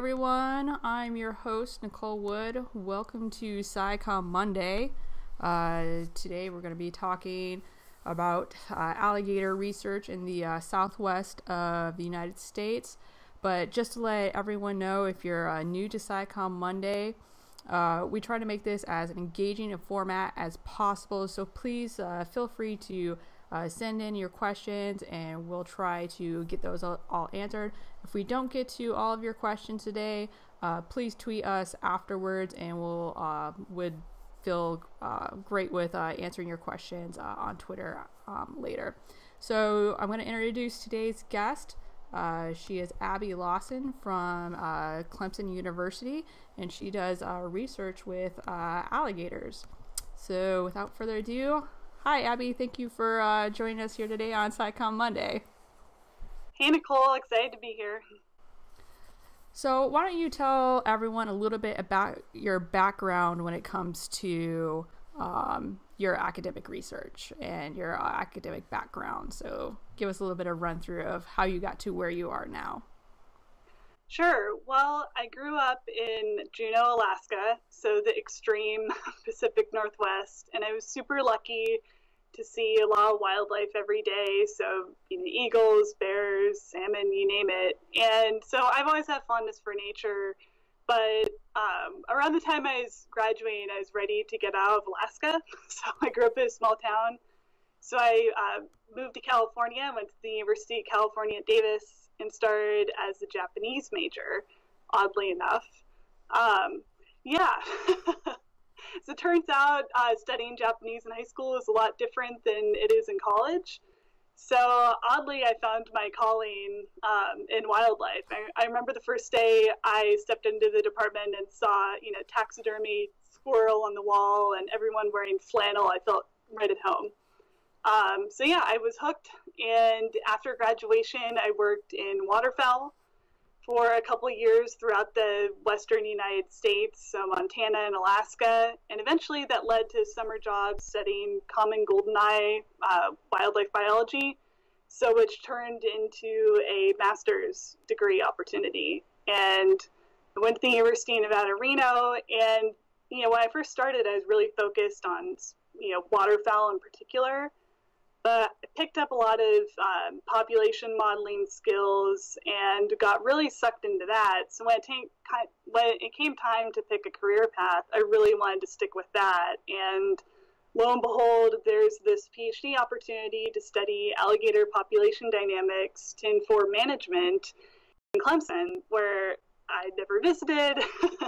everyone. I'm your host, Nicole Wood. Welcome to SciComm Monday. Uh, today, we're going to be talking about uh, alligator research in the uh, southwest of the United States. But just to let everyone know, if you're uh, new to SciComm Monday, uh, we try to make this as engaging a format as possible. So please uh, feel free to uh, send in your questions and we'll try to get those all, all, answered. If we don't get to all of your questions today, uh, please tweet us afterwards and we'll uh, would feel uh, great with uh, answering your questions uh, on Twitter um, later. So I'm going to introduce today's guest. she is Abby Lawson from Clemson University, and she does research with alligators. So without further ado, Hi, Abby. Thank you for uh, joining us here today on SciComm Monday. Hey, Nicole. Excited to be here. So, why don't you tell everyone a little bit about your background when it comes to um, your academic research and your uh, academic background? So, give us a little bit of run through of how you got to where you are now. Sure. Well, I grew up in Juneau, Alaska, so the extreme Pacific Northwest, and I was super lucky to see a lot of wildlife every day. So, you know, eagles, bears, salmon, you name it. And so I've always had fondness for nature. But um, around the time I was graduating, I was ready to get out of Alaska. So I grew up in a small town. So I uh, moved to California, went to the University of California at Davis, and started as a Japanese major, oddly enough. Um, yeah. so it turns out uh, studying Japanese in high school is a lot different than it is in college. So oddly, I found my calling um, in wildlife. I, I, remember the first day I stepped into the department and saw, you know, taxidermy squirrel on the wall and everyone wearing flannel. I felt right at home. Um, so yeah, I was hooked. And after graduation, I worked in waterfowl for a couple years throughout the western United States, so Montana and Alaska. And eventually that led to summer jobs studying common goldeneye uh, wildlife biology, so which turned into a master's degree opportunity. And I went to the University of Nevada, Reno. And, you know, when I first started, I was really focused on, you know, waterfowl in particular but I picked up a lot of um, population modeling skills and got really sucked into that. So when it, take, when it came time to pick a career path, I really wanted to stick with that. And lo and behold, there's this PhD opportunity to study alligator population dynamics to inform management in Clemson, where I'd never visited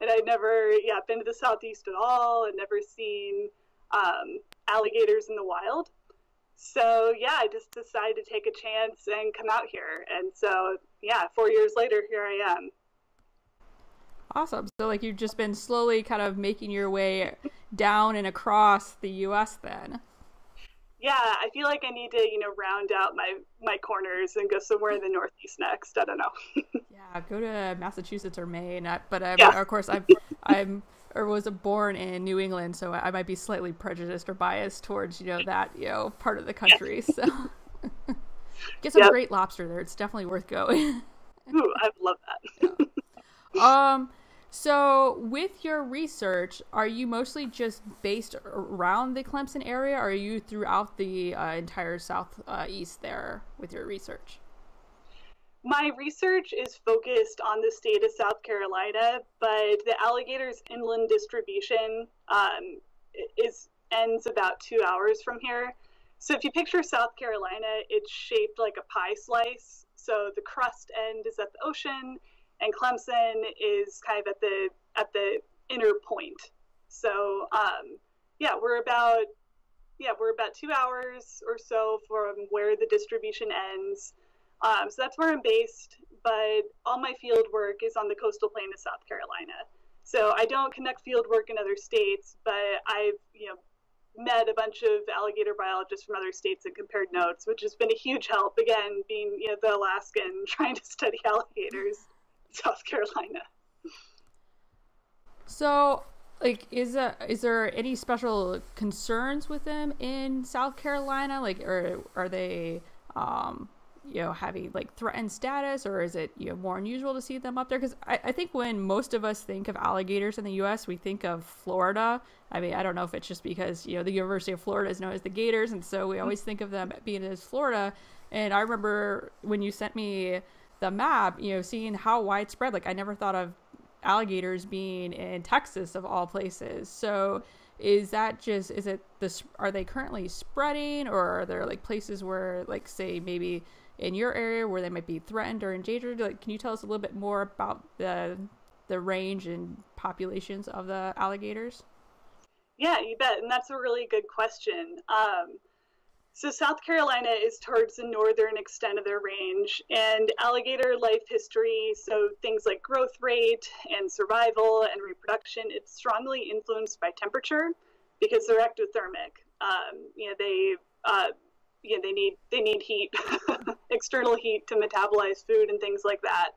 and I'd never yeah, been to the Southeast at all and never seen um, alligators in the wild so yeah, I just decided to take a chance and come out here. And so yeah, four years later, here I am. Awesome. So like you've just been slowly kind of making your way down and across the U.S. Then. Yeah, I feel like I need to you know round out my my corners and go somewhere in the Northeast next. I don't know. yeah, go to Massachusetts or Maine. But uh, yeah. of course, I'm I'm or was born in New England, so I might be slightly prejudiced or biased towards you know that you know part of the country. So get some yep. great lobster there. It's definitely worth going. Ooh, I love that. yeah. Um. So, with your research, are you mostly just based around the Clemson area, or are you throughout the uh, entire southeast uh, there with your research? My research is focused on the state of South Carolina, but the alligator's inland distribution um, is ends about two hours from here. So if you picture South Carolina, it's shaped like a pie slice. So the crust end is at the ocean, and Clemson is kind of at the at the inner point. So um, yeah, we're about yeah we're about two hours or so from where the distribution ends. Um, so that's where I'm based, but all my field work is on the coastal plain of South Carolina. So I don't conduct field work in other states, but I've you know met a bunch of alligator biologists from other states and compared notes, which has been a huge help. Again, being you know the Alaskan trying to study alligators in South Carolina. So, like, is a, is there any special concerns with them in South Carolina? Like, or are they um, you know having like threatened status, or is it you know more unusual to see them up there? Because I, I think when most of us think of alligators in the U.S., we think of Florida. I mean, I don't know if it's just because you know the University of Florida is known as the Gators, and so we mm-hmm. always think of them being as Florida. And I remember when you sent me the map, you know, seeing how widespread. Like I never thought of alligators being in Texas of all places. So is that just is it this are they currently spreading or are there like places where like say maybe in your area where they might be threatened or endangered like can you tell us a little bit more about the the range and populations of the alligators yeah you bet and that's a really good question um, so South Carolina is towards the northern extent of their range, and alligator life history, so things like growth rate and survival and reproduction, it's strongly influenced by temperature because they're ectothermic. Um, you know, they uh, you know, they need they need heat, external heat to metabolize food and things like that.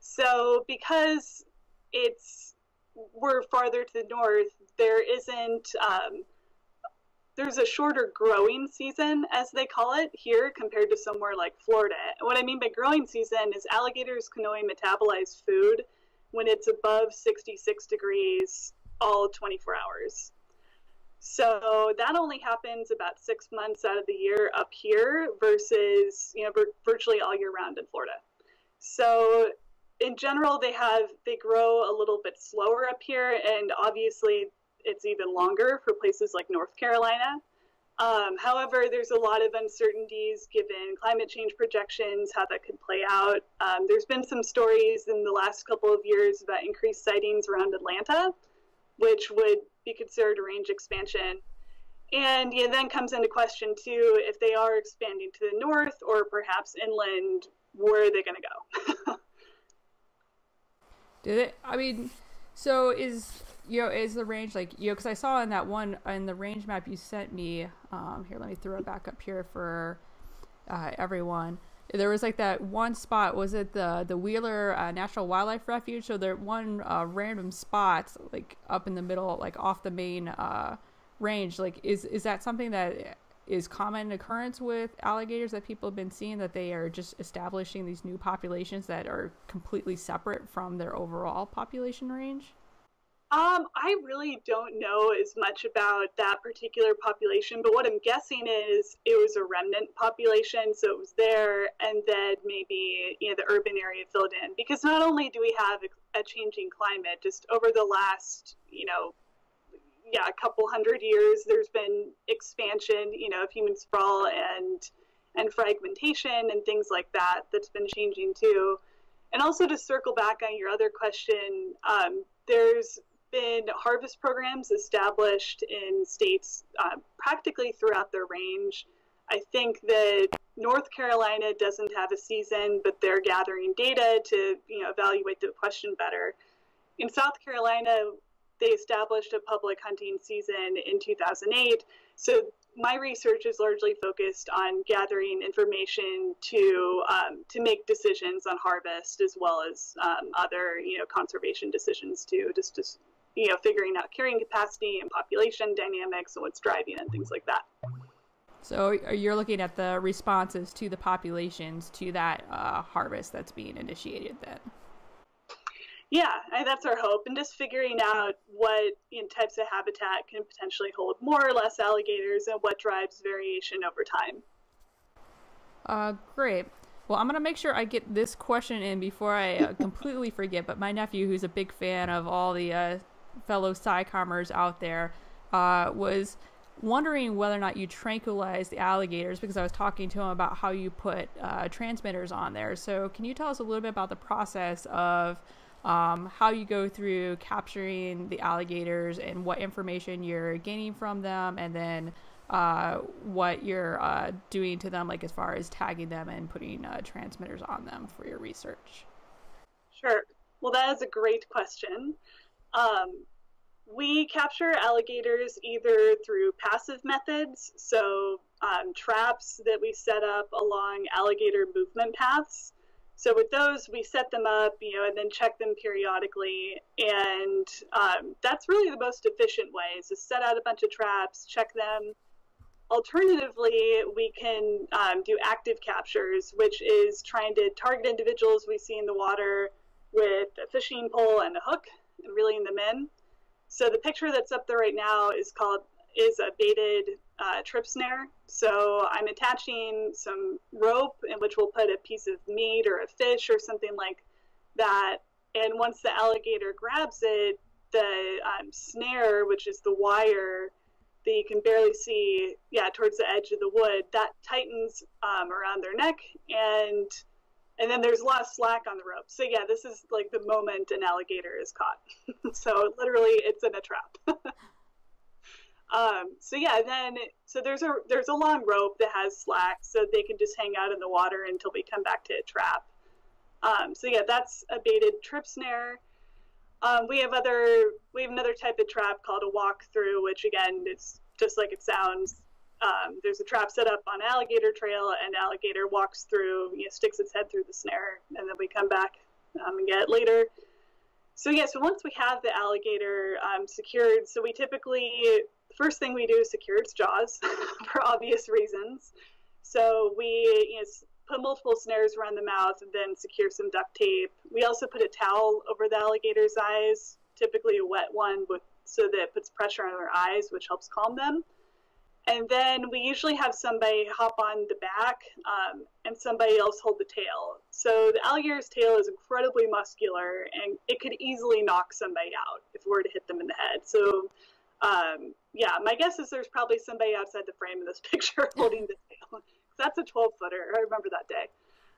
So because it's we're farther to the north, there isn't um, there's a shorter growing season, as they call it here, compared to somewhere like Florida. What I mean by growing season is alligators can only metabolize food when it's above 66 degrees all 24 hours. So that only happens about six months out of the year up here versus, you know, virtually all year round in Florida. So in general, they have, they grow a little bit slower up here. And obviously it's even longer for places like North Carolina. Um, however, there's a lot of uncertainties given climate change projections, how that could play out. Um, there's been some stories in the last couple of years about increased sightings around Atlanta, which would be considered a range expansion. And yeah, then comes into question too if they are expanding to the north or perhaps inland, where are they going to go? Did it? I mean, so is you know, is the range like you know? Because I saw in that one in the range map you sent me. Um, here, let me throw it back up here for uh, everyone. There was like that one spot. Was it the the Wheeler uh, National Wildlife Refuge? So there one uh, random spot like up in the middle, like off the main uh, range. Like, is is that something that is common occurrence with alligators that people have been seeing that they are just establishing these new populations that are completely separate from their overall population range? Um, I really don't know as much about that particular population, but what I'm guessing is it was a remnant population, so it was there, and then maybe you know the urban area filled in. Because not only do we have a changing climate, just over the last you know, yeah, a couple hundred years, there's been expansion, you know, of human sprawl and and fragmentation and things like that that's been changing too. And also to circle back on your other question, um, there's been harvest programs established in states uh, practically throughout their range. I think that North Carolina doesn't have a season, but they're gathering data to you know evaluate the question better. In South Carolina, they established a public hunting season in 2008. So my research is largely focused on gathering information to um, to make decisions on harvest as well as um, other you know conservation decisions too, just to you know, figuring out carrying capacity and population dynamics and what's driving and things like that. So you're looking at the responses to the populations to that uh, harvest that's being initiated then. Yeah, that's our hope, and just figuring out what you know, types of habitat can potentially hold more or less alligators and what drives variation over time. Uh, great. Well, I'm going to make sure I get this question in before I uh, completely forget. But my nephew, who's a big fan of all the uh, fellow SciCommers out there, uh, was wondering whether or not you tranquilize the alligators because I was talking to him about how you put uh, transmitters on there. So, can you tell us a little bit about the process of um, how you go through capturing the alligators and what information you're gaining from them, and then uh, what you're uh, doing to them, like as far as tagging them and putting uh, transmitters on them for your research? Sure. Well, that is a great question. Um, we capture alligators either through passive methods, so um, traps that we set up along alligator movement paths. So with those, we set them up, you know, and then check them periodically. And um, that's really the most efficient way is to set out a bunch of traps, check them, Alternatively, we can um, do active captures, which is trying to target individuals we see in the water with a fishing pole and a hook and reeling them in. So the picture that's up there right now is called is a baited uh, trip snare. So I'm attaching some rope in which we'll put a piece of meat or a fish or something like that. And once the alligator grabs it, the um, snare, which is the wire, that you can barely see, yeah, towards the edge of the wood, that tightens um, around their neck, and and then there's a lot of slack on the rope. So yeah, this is like the moment an alligator is caught. so literally, it's in a trap. um, so yeah, then so there's a there's a long rope that has slack, so they can just hang out in the water until we come back to a trap. Um, so yeah, that's a baited trip snare. Um, we have other we have another type of trap called a walk through, which again it's just like it sounds. Um, there's a trap set up on alligator trail, and alligator walks through, you know, sticks its head through the snare, and then we come back um, and get it later. So yeah, so once we have the alligator um, secured, so we typically first thing we do is secure its jaws for obvious reasons. So we you know, put multiple snares around the mouth and then secure some duct tape. We also put a towel over the alligator's eyes, typically a wet one, with, so that it puts pressure on their eyes, which helps calm them. And then we usually have somebody hop on the back um, and somebody else hold the tail. So the alligator's tail is incredibly muscular and it could easily knock somebody out if we were to hit them in the head. So um, yeah, my guess is there's probably somebody outside the frame of this picture holding the tail that's a 12 footer. I remember that day.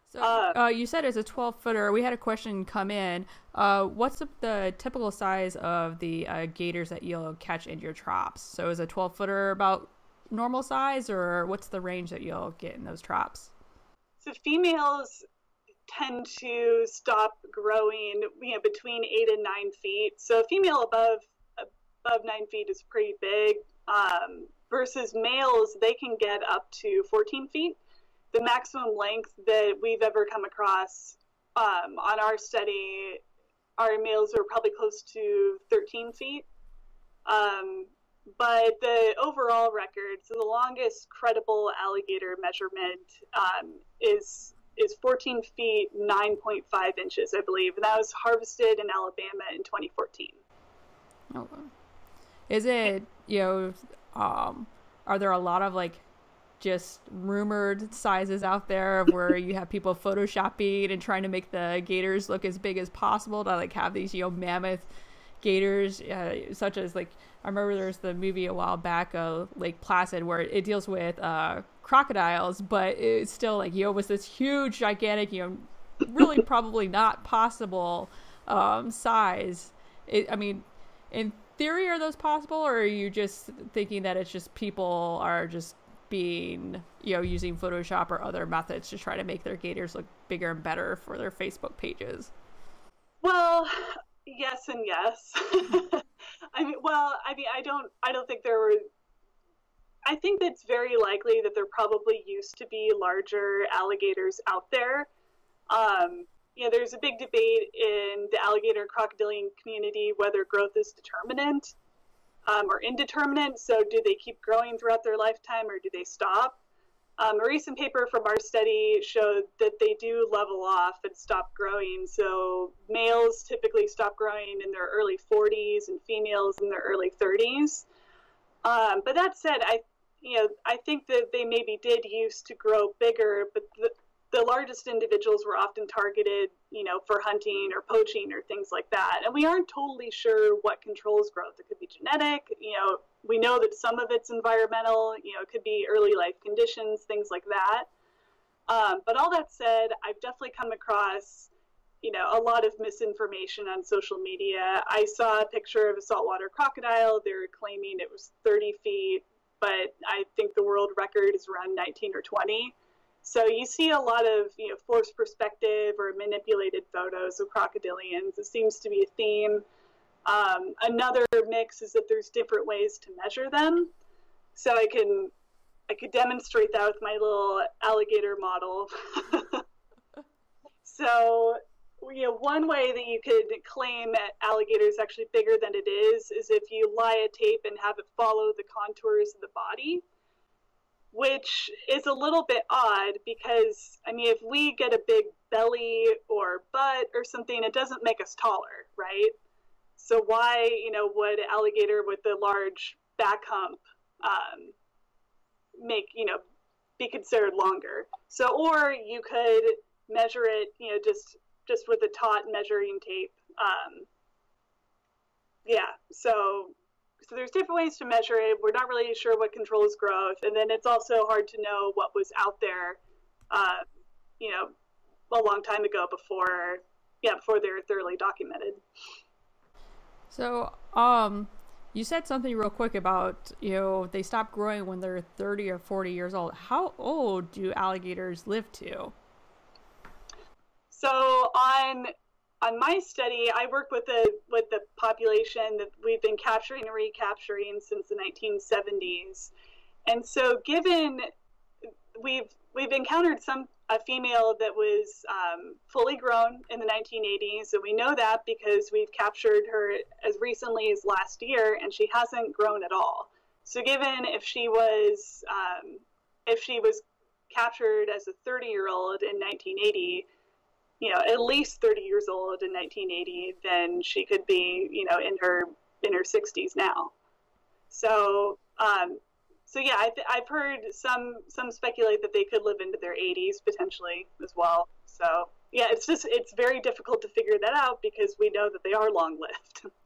So uh, uh, you said it's a 12 footer. We had a question come in. Uh, what's the, the, typical size of the uh, gators that you'll catch in your traps? So is a 12 footer about normal size, or what's the range that you'll get in those traps? So females tend to stop growing, you know, between eight and nine feet. So a female above above nine feet is pretty big. Um, versus males, they can get up to 14 feet. The maximum length that we've ever come across um, on our study, our males are probably close to 13 feet. Um, but the overall record, so the longest credible alligator measurement um, is is 14 feet 9.5 inches, I believe, and that was harvested in Alabama in 2014. Okay. Is it you know um, are there a lot of like just rumored sizes out there where you have people photoshopping and trying to make the gators look as big as possible to like have these you know mammoth gators uh, such as like i remember there's the movie a while back uh, lake placid where it deals with uh, crocodiles but it's still like you know was this huge gigantic you know really probably not possible um, size. It, i mean in theory are those possible or are you just thinking that it's just people are just being you know using photoshop or other methods to try to make their gators look bigger and better for their facebook pages? Well yes and yes i mean well i mean i don't i don't think there were i think it's very likely that there probably used to be larger alligators out there um, you know, there's a big debate in the alligator crocodilian community whether growth is determinate um, or indeterminate. So, do they keep growing throughout their lifetime or do they stop? Um, a recent paper from our study showed that they do level off and stop growing. So, males typically stop growing in their early 40s and females in their early 30s. Um, but that said, I you know, I think that they maybe did used to grow bigger, but the, the largest individuals were often targeted, you know, for hunting or poaching or things like that. And we aren't totally sure what controls growth. It could be genetic, you know, we know that some of it's environmental, you know, it could be early life conditions, things like that. Um, but all that said, I've definitely come across, you know, a lot of misinformation on social media. I saw a picture of a saltwater crocodile. They were claiming it was 30 feet, but I think the world record is around 19 or 20. So you see a lot of you know forced perspective or manipulated photos of crocodilians. It seems to be a theme. Um, another mix is that there's different ways to measure them. So I can I could demonstrate that with my little alligator model. so you know one way that you could claim that alligator is actually bigger than it is is if you lie a tape and have it follow the contours of the body. which is a little bit odd because, I mean, if we get a big belly or butt or something, it doesn't make us taller, right? So why, you know, would alligator with the large back hump um, make, you know, be considered longer? So, or you could measure it, you know, just just with a taut measuring tape. Um, yeah, so so there's different ways to measure it. We're not really sure what controls growth, and then it's also hard to know what was out there, uh, you know, a long time ago before, yeah, before they're thoroughly documented. So, um, you said something real quick about you know they stop growing when they're 30 or 40 years old. How old do alligators live to? So on on my study, I work with the with the population that we've been capturing and recapturing since the 1970s, and so given we've we've encountered some a female that was um, fully grown in the 1980s, and we know that because we've captured her as recently as last year, and she hasn't grown at all. So given if she was um, if she was captured as a 30 year old in 1980 you know, at least 30 years old in 1980, then she could be, you know, in her in her 60s now. So, um, so yeah, I have heard some some speculate that they could live into their 80s potentially as well. So, yeah, it's just it's very difficult to figure that out because we know that they are long lived.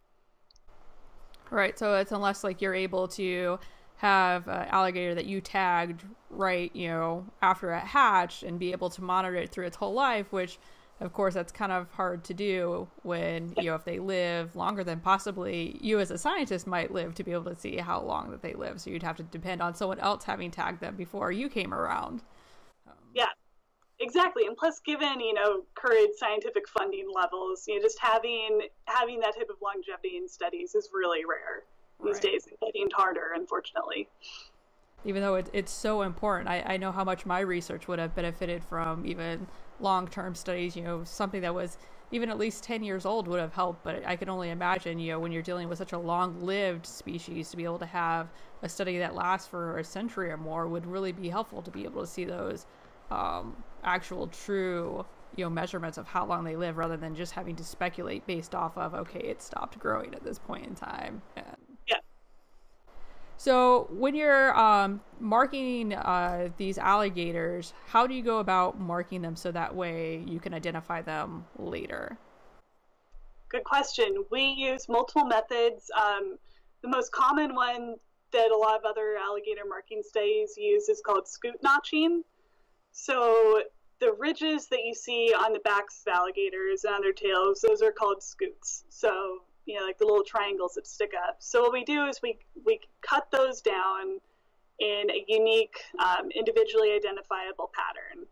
Right. So it's unless like you're able to have an alligator that you tagged right, you know, after it hatched and be able to monitor it through its whole life, which of course that's kind of hard to do when you know if they live longer than possibly you as a scientist might live to be able to see how long that they live. So you'd have to depend on someone else having tagged them before you came around. Um, yeah exactly. And plus given you know current scientific funding levels you know just having having that type of longevity in studies is really rare these right. days and getting harder unfortunately. Even though it, it's so important I, I know how much my research would have benefited from even long term studies, you know, something that was even at least 10 years old would have helped. But I can only imagine, you know, when you're dealing with such a long lived species, to be able to have a study that lasts for a century or more would really be helpful to be able to see those um, actual true you know measurements of how long they live rather than just having to speculate based off of okay it stopped growing at this point in time and so when you're um, marking uh, these alligators, how do you go about marking them so that way you can identify them later? Good question. We use multiple methods. Um, the most common one that a lot of other alligator marking studies use is called scute notching. So the ridges that you see on the backs of alligators and on their tails, those are called scutes. So you know, like the little triangles that stick up. So what we do is we we cut those down in a unique, um, individually identifiable pattern.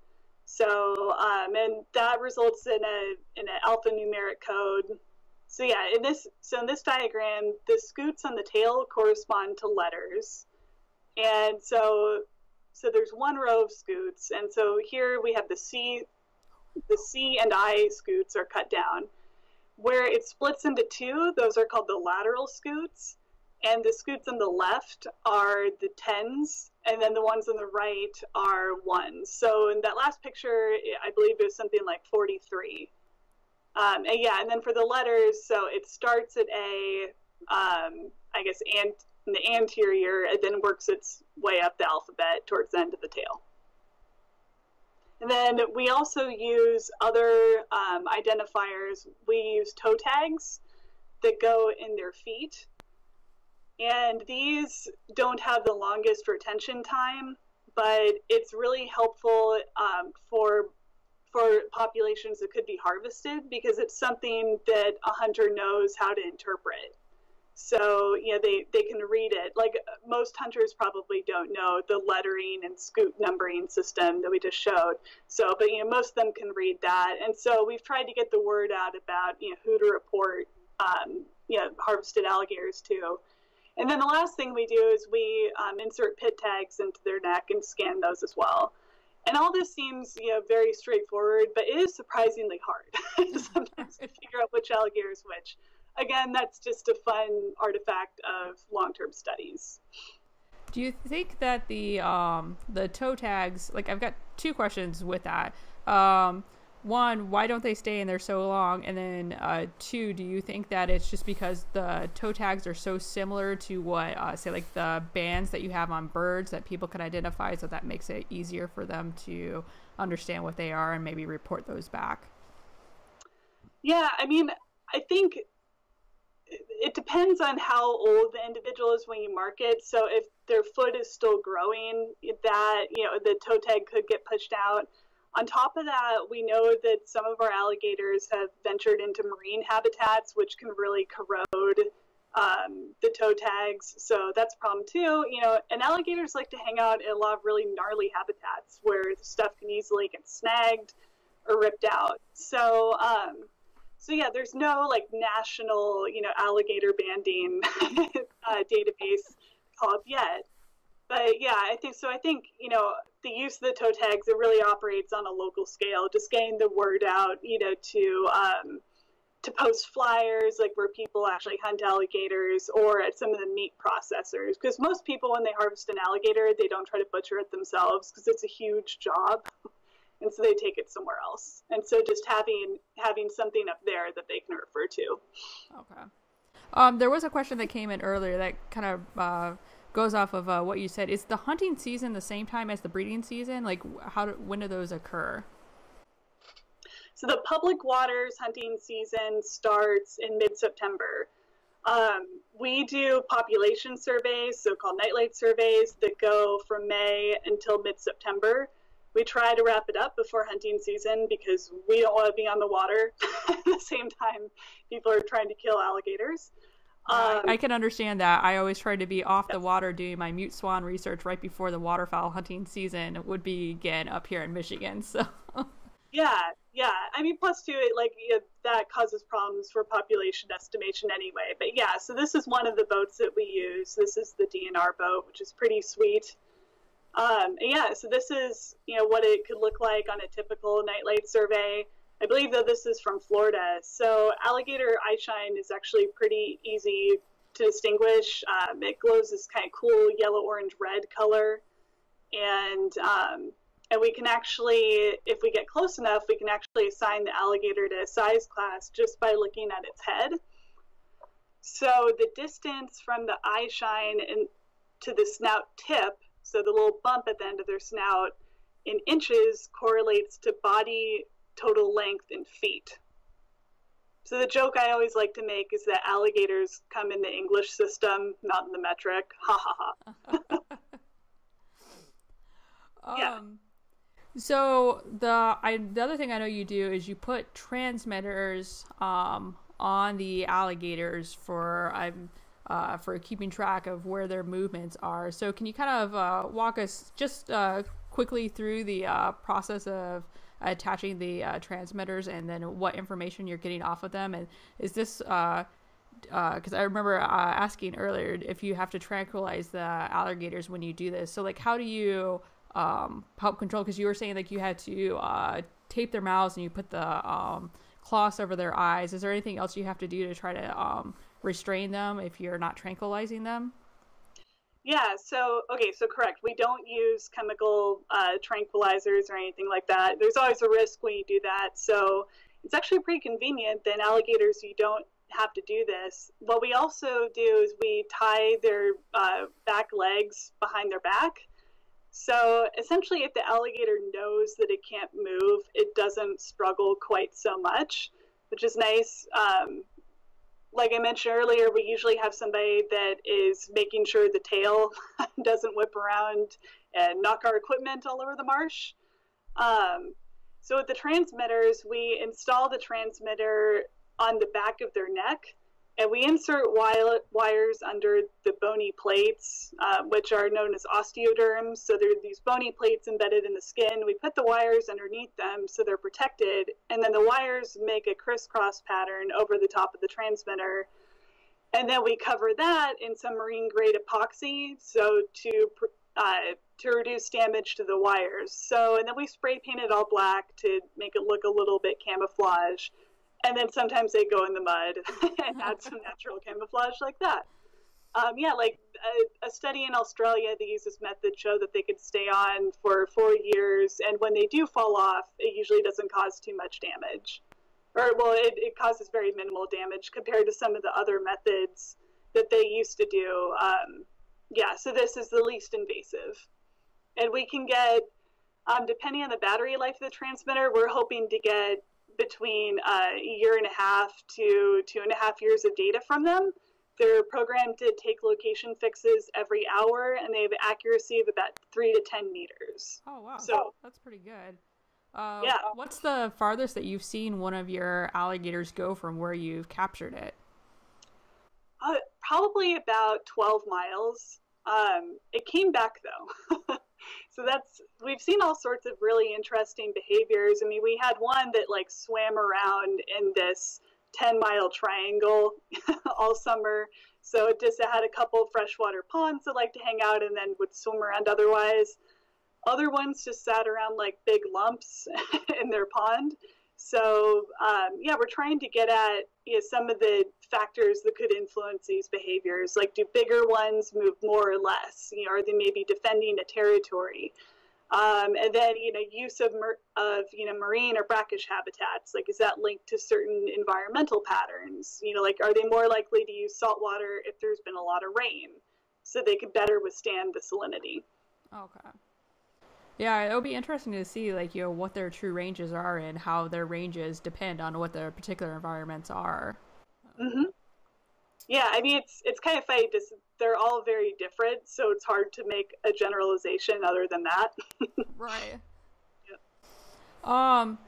So um, and that results in a in an alphanumeric code. So yeah, in this so in this diagram, the scutes on the tail correspond to letters, and so so there's one row of scutes, and so here we have the C, the C and I scutes are cut down where it splits into two, those are called the lateral scutes. And the scutes on the left are the tens, and then the ones on the right are ones. So in that last picture, I believe it was something like 43. Um, and yeah, and then for the letters, so it starts at A, um, I guess, and the anterior, and then works its way up the alphabet towards the end of the tail. And then we also use other um, identifiers. We use toe tags that go in their feet. And these don't have the longest retention time, but it's really helpful um, for for populations that could be harvested because it's something that a hunter knows how to interpret. So, you know, they, they can read it. Like most hunters probably don't know the lettering and scute numbering system that we just showed. So, but, you know, most of them can read that. And so we've tried to get the word out about, you know, who to report, um, you know, harvested alligators to. And then the last thing we do is we um, insert pit tags into their neck and scan those as well. And all this seems, you know, very straightforward, but it is surprisingly hard sometimes to figure out which alligator is which again, that's just a fun artifact of long term studies. Do you think that the um, the toe tags, like I've got two questions with that. Um, one, why don't they stay in there so long? And then uh, two, do you think that it's just because the toe tags are so similar to what, uh, say, like the bands that you have on birds that people can identify, so that makes it easier for them to understand what they are and maybe report those back? Yeah, I mean, I think it depends on how old the individual is when you mark it. So if their foot is still growing, that you know the toe tag could get pushed out. On top of that, we know that some of our alligators have ventured into marine habitats, which can really corrode um, the toe tags. So that's a problem too. You know, and alligators like to hang out in a lot of really gnarly habitats where stuff can easily get snagged or ripped out. So, um, so yeah, there's no like national, you know, alligator banding uh, database called yet but yeah, I think so. I think you know the use of the toe tags it really operates on a local scale, just getting the word out, you know, to um, to post flyers like where people actually hunt alligators or at some of the meat processors because most people when they harvest an alligator they don't try to butcher it themselves because it's a huge job and so they take it somewhere else and so just having having something up there that they can refer to okay um, there was a question that came in earlier that kind of uh, goes off of uh, what you said. Is the hunting season the same time as the breeding season? Like, how do, when do those occur? So the public waters hunting season starts in mid-September. Um, we do population surveys, so-called nightlight surveys, that go from May until mid-September. We try to wrap it up before hunting season because we don't want to be on the water at the same time people are trying to kill alligators. Um, I can understand that. I always try to be off the water doing my mute swan research right before the waterfowl hunting season would begin up here in Michigan. So. yeah, yeah. I mean, plus too, it, like you know, that causes problems for population estimation anyway. But yeah, so this is one of the boats that we use. This is the DNR boat, which is pretty sweet. Um, yeah, so this is you know what it could look like on a typical nightlight survey. I believe that this is from Florida. So alligator eyeshine is actually pretty easy to distinguish. Um, it glows this kind of cool yellow, orange, red color, and um, and we can actually, if we get close enough, we can actually assign the alligator to a size class just by looking at its head. So the distance from the eyeshine and to the snout tip, so the little bump at the end of their snout, in inches correlates to body total length in feet. So the joke I always like to make is that alligators come in the English system, not in the metric. Ha ha ha. yeah. Um, so the I, the other thing I know you do is you put transmitters um, on the alligators for I'm uh, for keeping track of where their movements are. So can you kind of uh, walk us just uh, quickly through the uh, process of attaching the uh, transmitters and then what information you're getting off of them and is this because I remember asking earlier if you have to tranquilize the alligators when you do this. So, like, how do you um, help control? Because you were saying like you had to tape their mouths and you put the um, cloths over their eyes. Is there anything else you have to do to try to um, restrain them if you're not tranquilizing them? Yeah, so, okay, so correct. We don't use chemical uh, tranquilizers or anything like that. There's always a risk when you do that. So it's actually pretty convenient that alligators, you don't have to do this. What we also do is we tie their uh, back legs behind their back. So essentially, if the alligator knows that it can't move, it doesn't struggle quite so much, which is nice. Um, like I mentioned earlier, we usually have somebody that is making sure the tail doesn't whip around and knock our equipment all over the marsh. Um, so with the transmitters, we install the transmitter on the back of their neck and we insert wires under the bony plates, uh, which are known as osteoderms. So there are these bony plates embedded in the skin. We put the wires underneath them so they're protected, and then the wires make a crisscross pattern over the top of the transmitter. And then we cover that in some marine grade epoxy, so to uh, to reduce damage to the wires. So, and then we spray paint it all black to make it look a little bit camouflage and then sometimes they go in the mud and add some natural camouflage like that. Um, yeah, like a, a, study in Australia, that uses method showed that they could stay on for four years, and when they do fall off, it usually doesn't cause too much damage, or well, it, it causes very minimal damage compared to some of the other methods that they used to do. Um, yeah, so this is the least invasive, and we can get, um, depending on the battery life of the transmitter, we're hoping to get between uh, a year and a half to two and a half years of data from them they're programmed to take location fixes every hour, and they have accuracy of about three to ten meters. Oh wow! So that's pretty good. Uh, yeah. What's the farthest that you've seen one of your alligators go from where you've captured it? Uh, probably about twelve miles. Um, it came back though. so that's we've seen all sorts of really interesting behaviors. I mean, we had one that like swam around in this 10 mile triangle all summer. So it just had a couple freshwater ponds that like to hang out and then would swim around otherwise. Other ones just sat around like big lumps in their pond. So um, yeah, we're trying to get at you know, some of the factors that could influence these behaviors. Like, do bigger ones move more or less? You know, are they maybe defending a territory? Um, and then, you know, use of, of, you know, marine or brackish habitats, like is that linked to certain environmental patterns? You know, like are they more likely to use salt water if there's been a lot of rain so they could better withstand the salinity? Okay. Yeah, it'll be interesting to see, like, you know, what their true ranges are and how their ranges depend on what their particular environments are. Mm-hmm. Yeah, I mean, it's it's kind of funny. Just they're all very different, so it's hard to make a generalization other than that. right. Um.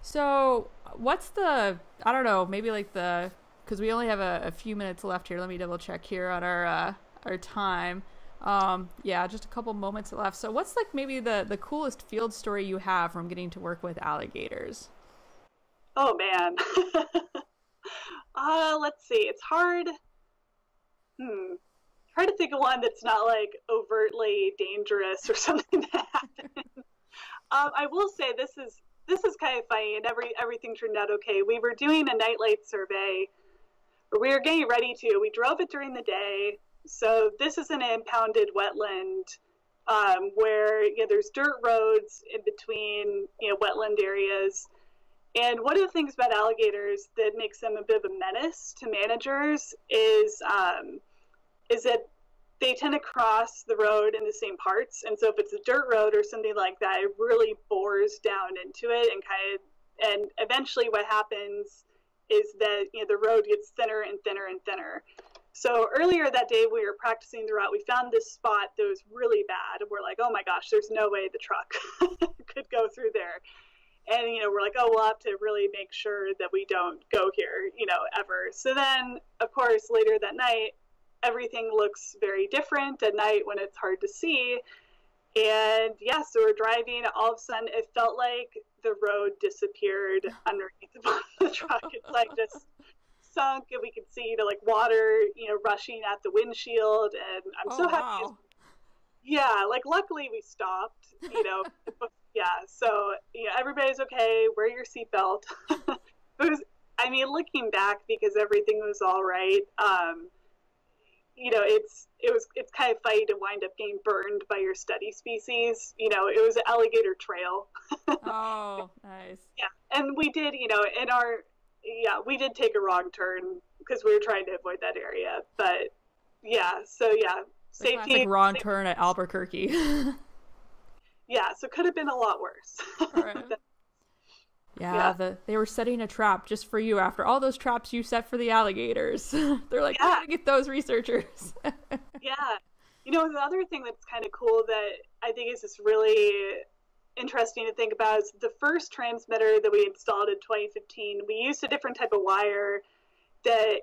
So, what's the? I don't know. Maybe like the because we only have a, a, few minutes left here. Let me double check here on our uh, our time. Um, yeah, just a couple moments left. So, what's like maybe the the coolest field story you have from getting to work with alligators? Oh man. uh, let's see. It's hard. Hmm try to think of one that's not like overtly dangerous or something that happened. um, I will say this is this is kind of funny, and every everything turned out okay. We were doing a nightlight survey. We were getting ready to. We drove it during the day. So this is an impounded wetland um, where you know, there's dirt roads in between you know wetland areas. And one of the things about alligators that makes them a bit of a menace to managers is um, is that they tend to cross the road in the same parts. And so if it's a dirt road or something like that, it really bores down into it and kind of, and eventually what happens is that, you know, the road gets thinner and thinner and thinner. So earlier that day, we were practicing the route. We found this spot that was really bad. And we're like, oh my gosh, there's no way the truck could go through there. And, you know, we're like, oh, we'll have to really make sure that we don't go here, you know, ever. So then, of course, later that night, everything looks very different at night when it's hard to see. And yeah, so we're driving. All of a sudden, it felt like the road disappeared underneath the, the truck. It's like just sunk, and we could see you know, like water, you know, rushing at the windshield. And I'm oh, so happy. Wow. Yeah, like luckily we stopped. You know, yeah. So yeah, everybody's okay. Wear your seatbelt. it was. I mean, looking back because everything was all right. Um, you know, it's it was it's kind of funny to wind up getting burned by your study species. You know, it was an alligator trail. oh, nice. Yeah, and we did, you know, in our yeah, we did take a wrong turn because we were trying to avoid that area. But yeah, so yeah, safety. Like wrong safety. turn at Albuquerque. yeah, so could have been a lot worse. Right. Yeah, yeah. The, they were setting a trap just for you after all those traps you set for the alligators. They're like, yeah. gotta get those researchers. yeah. You know, the other thing that's kind of cool that I think is just really interesting to think about is the first transmitter that we installed in 2015. We used a different type of wire that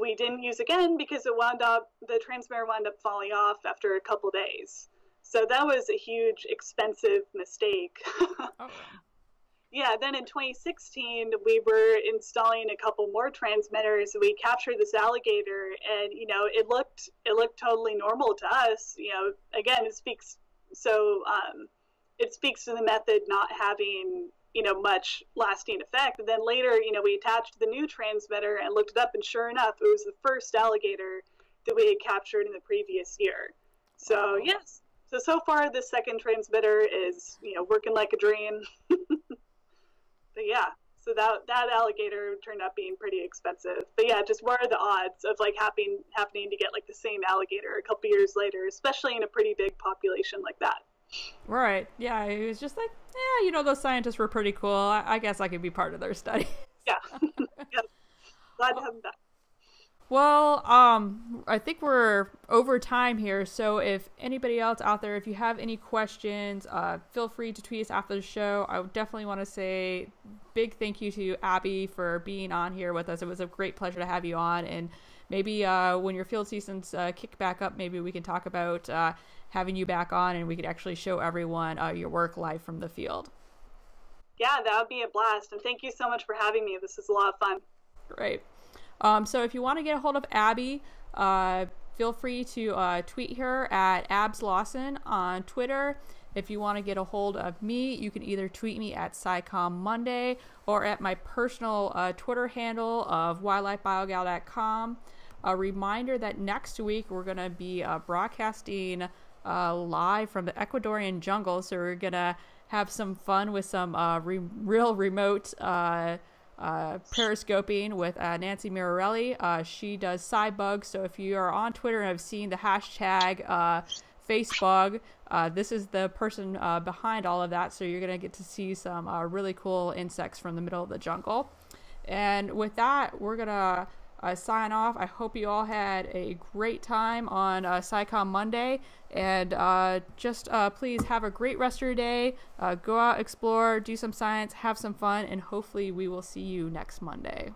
we didn't use again because it wound up, the transmitter wound up falling off after a couple days. So that was a huge, expensive mistake. oh yeah, then in 2016, we were installing a couple more transmitters. We captured this alligator, and you know, it looked it looked totally normal to us. You know, again, it speaks so um, it speaks to the method not having you know much lasting effect. And then later, you know, we attached the new transmitter and looked it up, and sure enough, it was the first alligator that we had captured in the previous year. So yes, so so far the second transmitter is you know working like a dream. but yeah, so that that alligator turned out being pretty expensive. But yeah, just what are the odds of like happening happening to get like the same alligator a couple years later, especially in a pretty big population like that. Right. Yeah. He was just like, yeah, you know, those scientists were pretty cool. I, I guess I could be part of their study. Yeah. yeah. Glad to have him back. Well, um, I think we're over time here. So if anybody else out there, if you have any questions, uh, feel free to tweet us after the show. I definitely want to say big thank you to Abby for being on here with us. It was a great pleasure to have you on. And maybe uh, when your field seasons uh, kick back up, maybe we can talk about uh, having you back on and we could actually show everyone uh, your work live from the field. Yeah, that would be a blast. And thank you so much for having me. This is a lot of fun. Great. Um, so if you want to get a hold of Abby, uh, feel free to uh, tweet her at Abs Lawson on Twitter. If you want to get a hold of me, you can either tweet me at SciComm Monday or at my personal uh, Twitter handle of wildlifebiogal.com. A reminder that next week we're going to be uh, broadcasting uh, live from the Ecuadorian jungle, so we're to have some fun with some uh, re- real remote uh, periscoping with uh, Nancy Miorelli. Uh, she does SciBug, so if you are on Twitter and have seen the hashtag uh, FaceBug, uh, this is the person uh, behind all of that. So you're gonna get to see some uh, really cool insects from the middle of the jungle. And with that, we're gonna uh, sign off. I hope you all had a great time on uh, SciComm Monday. And uh, just uh, please have a great rest of your day. Uh, go out, explore, do some science, have some fun, and hopefully we will see you next Monday.